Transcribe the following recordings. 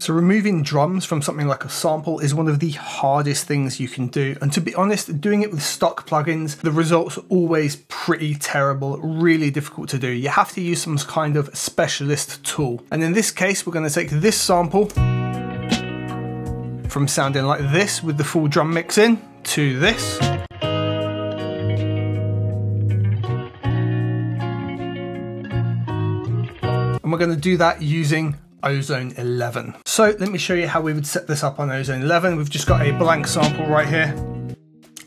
So removing drums from something like a sample is one of the hardest things you can do. And to be honest, doing it with stock plugins, the results are always pretty terrible, really difficult to do. You have to use some kind of specialist tool. And in this case, we're gonna take this sample from sounding like this with the full drum mix in to this. And we're gonna do that using Ozone 11. So let me show you how we would set this up on Ozone 11. We've just got a blank sample right here.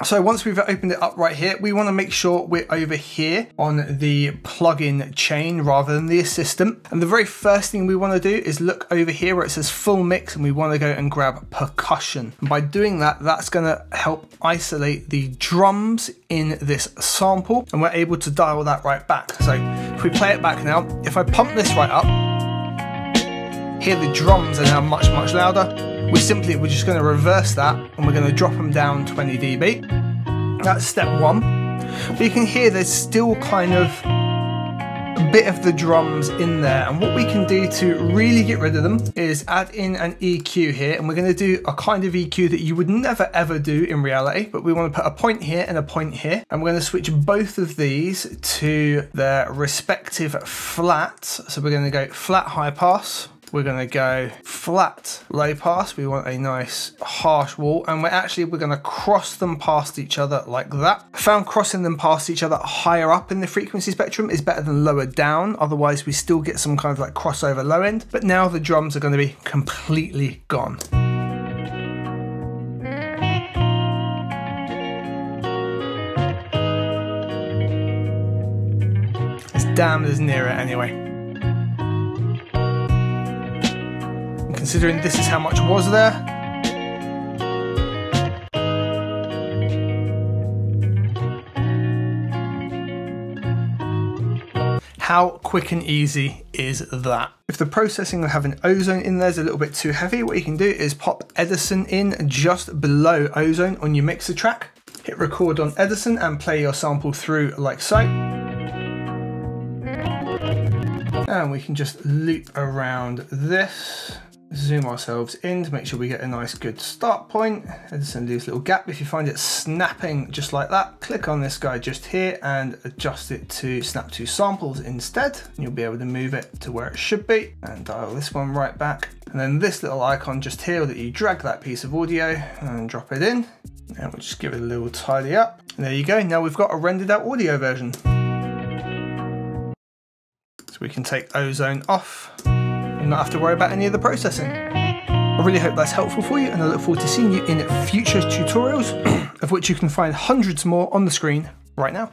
So once we've opened it up right here, we want to make sure we're over here on the plugin chain rather than the assistant. And the very first thing we want to do is look over here where it says full mix and we want to go and grab percussion. And by doing that, that's going to help isolate the drums in this sample and we're able to dial that right back. So if we play it back now, if I pump this right up, here the drums are now much, much louder. We simply, we're just gonna reverse that and we're gonna drop them down 20 dB. That's step one. But you can hear there's still kind of a bit of the drums in there. And what we can do to really get rid of them is add in an EQ here. And we're gonna do a kind of EQ that you would never ever do in reality, but we wanna put a point here and a point here. And we're gonna switch both of these to their respective flats. So we're gonna go flat high pass, we're gonna go flat low pass. We want a nice harsh wall and we're actually, we're gonna cross them past each other like that. I found crossing them past each other higher up in the frequency spectrum is better than lower down. Otherwise we still get some kind of like crossover low end, but now the drums are gonna be completely gone. Damn as near it anyway. Considering this is how much was there. How quick and easy is that? If the processing of having ozone in there is a little bit too heavy, what you can do is pop Edison in just below ozone on your mixer track. Hit record on Edison and play your sample through like so. And we can just loop around this zoom ourselves in to make sure we get a nice good start point. Leaves a little gap. If you find it snapping just like that, click on this guy just here and adjust it to snap to samples instead. You'll be able to move it to where it should be and dial this one right back. And then this little icon just here that you drag that piece of audio and drop it in. And we'll just give it a little tidy up. And there you go. Now we've got a rendered out audio version. So we can take ozone off and not have to worry about any of the processing. I really hope that's helpful for you and I look forward to seeing you in future tutorials, of which you can find hundreds more on the screen right now.